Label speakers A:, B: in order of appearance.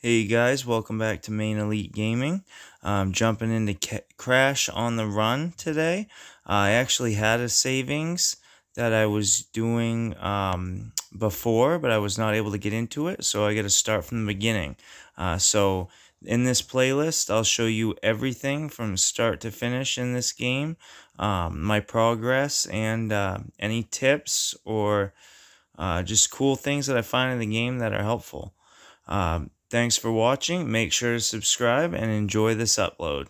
A: Hey guys, welcome back to MaineElite Gaming. Um, jumping into Crash on the Run today. I actually had a savings that I was doing um, before, but I was not able to get into it, so I got to start from the beginning. Uh, so in this playlist, I'll show you everything from start to finish in this game, um, my progress, and uh, any tips or uh, just cool things that I find in the game that are helpful. Um, Thanks for watching. Make sure to subscribe and enjoy this upload.